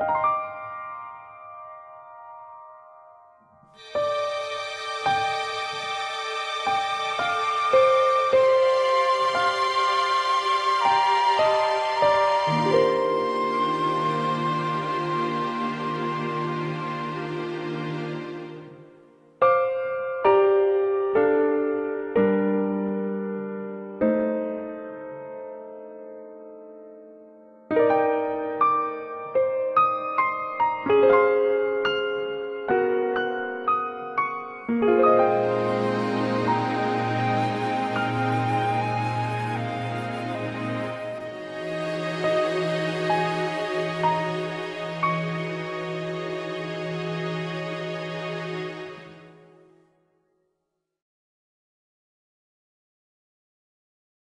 you